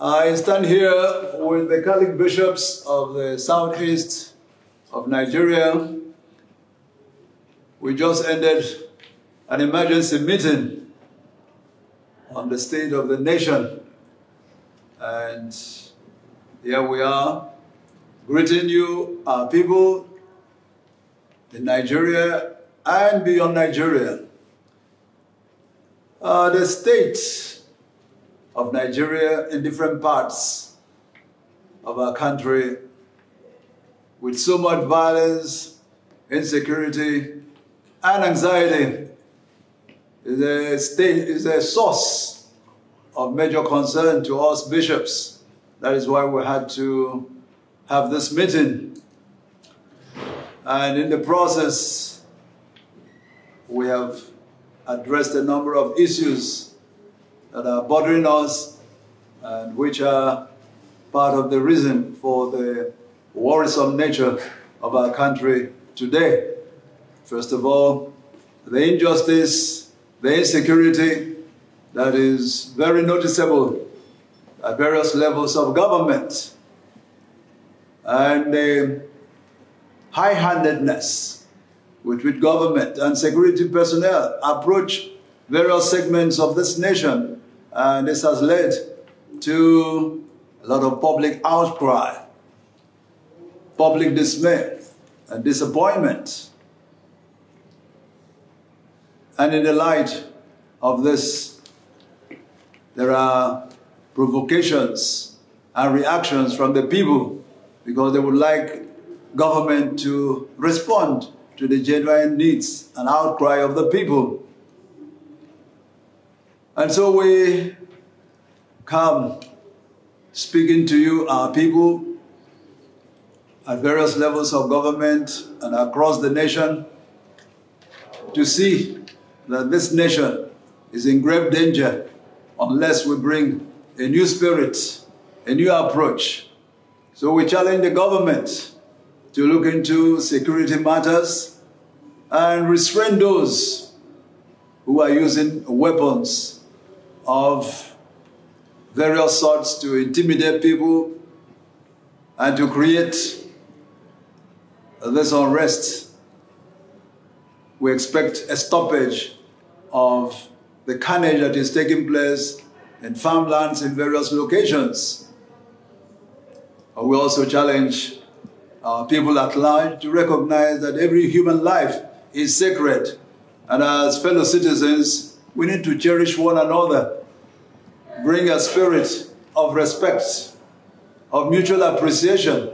I stand here with the Catholic bishops of the southeast of Nigeria. We just ended an emergency meeting on the state of the nation. And here we are, greeting you, our people in Nigeria and beyond Nigeria. Uh, the state of Nigeria in different parts of our country with so much violence, insecurity, and anxiety is a state is a source of major concern to us bishops. That is why we had to have this meeting. And in the process, we have addressed a number of issues that are bothering us and which are part of the reason for the worrisome nature of our country today. First of all, the injustice, the insecurity that is very noticeable at various levels of government, and the high-handedness with which government and security personnel approach various segments of this nation. And this has led to a lot of public outcry, public dismay, and disappointment. And in the light of this, there are provocations and reactions from the people because they would like government to respond to the genuine needs and outcry of the people. And so we come speaking to you, our people, at various levels of government and across the nation, to see that this nation is in grave danger unless we bring a new spirit, a new approach. So we challenge the government to look into security matters and restrain those who are using weapons of various sorts to intimidate people and to create this unrest. We expect a stoppage of the carnage that is taking place in farmlands in various locations. We also challenge our people at large to recognize that every human life is sacred. And as fellow citizens, we need to cherish one another, bring a spirit of respect, of mutual appreciation,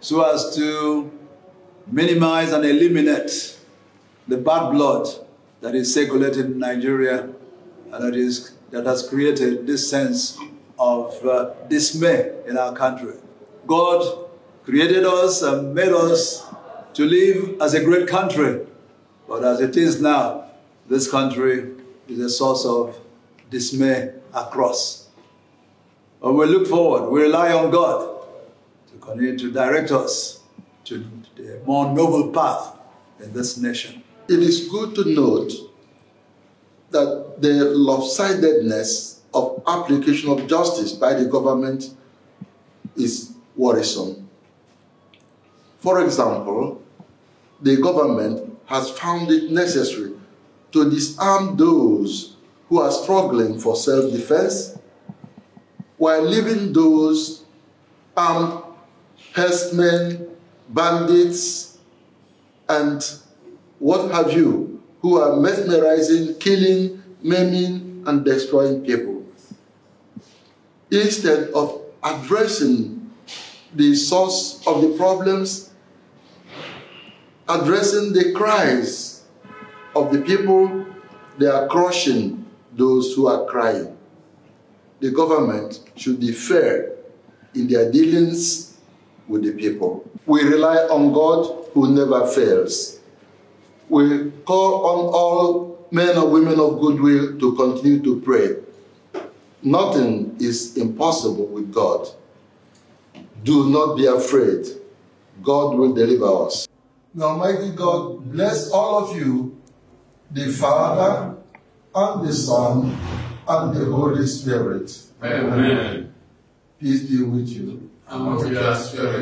so as to minimize and eliminate the bad blood that is circulating in Nigeria and that, is, that has created this sense of uh, dismay in our country. God created us and made us to live as a great country. But as it is now, this country is a source of dismay across. But we look forward, we rely on God to continue to direct us to the more noble path in this nation. It is good to note that the lopsidedness of application of justice by the government is worrisome. For example, the government has found it necessary to disarm those who are struggling for self-defense while leaving those armed herdsmen, bandits, and what have you, who are mesmerizing, killing, maiming, and destroying people. Instead of addressing the source of the problems, addressing the cries of the people, they are crushing those who are crying. The government should be fair in their dealings with the people. We rely on God who never fails. We call on all men and women of goodwill to continue to pray. Nothing is impossible with God. Do not be afraid. God will deliver us. The Almighty God bless all of you, the Father, and the Son, and the Holy Spirit. Amen. Peace be with you. And with your spirit.